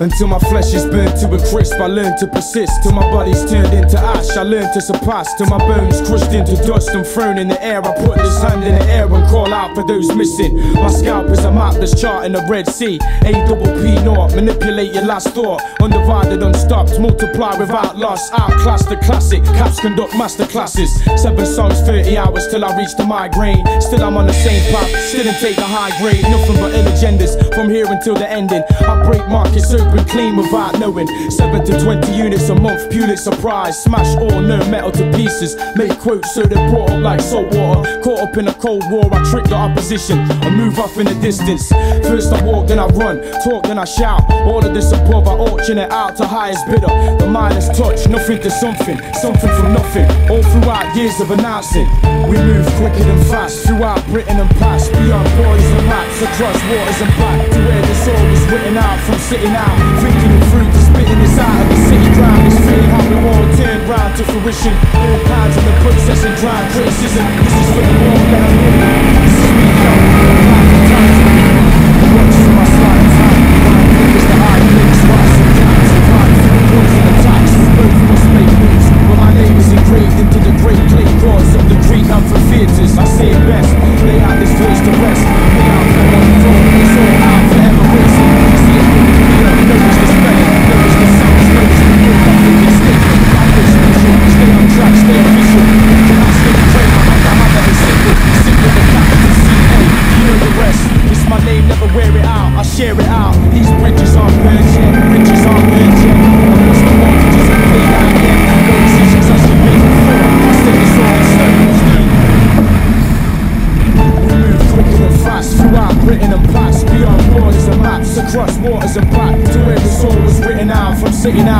Until my flesh is burnt to a crisp, I learn to persist. Till my body's turned into ash, I learn to surpass. Till my bones crushed into dust and thrown in the air. I put this hand in the air and call out for those missing. My scalp is a map that's charting the Red Sea. A double P naught, manipulate your last thought. Undivided, unstopped, multiply without loss. Outclass the classic, caps conduct master classes. Seven songs, 30 hours till I reach the migraine. Still, I'm on the same path, still didn't take the high grade. Nothing but ill agendas from here until the ending. I break markets open clean without knowing. 7 to 20 units a month, Pulitzer Prize. Smash all no metal to pieces. Make quotes so they're brought up like salt water. Caught up in a cold war, I trick the opposition. I move off in the distance. First I walk, then I run. Talk, then I shout. All of this above, I auction it out to highest bidder. The minus touch, nothing to something. Something from nothing. All throughout years of announcing. We move quicker than fast. Throughout Britain and past. Beyond borders and maps. Across waters and back. To where the soul is written out from sitting out. Thinking it through spitting this out of the city ground. This feeling how it all turned round to fruition. All kinds of the process and grind. Criticism. This is for the world that I'm living. This is me, yo. And times. Watch for my slide time. I think the high place. Rise and cats and crimes. Poison attacks. Both us make moves. But my name is engraved into the great clay gods of the Greek amphitheaters. I say it best. Lay out this verse to rest. I share it out. These yet. Bridges aren't burned yet. I lost the mortgages and paid out yet. No decisions I should make before. I set this all in stone. We move quicker and fast throughout Britain and past Beyond borders and maps, across waters and back To where the soul was written out from sitting out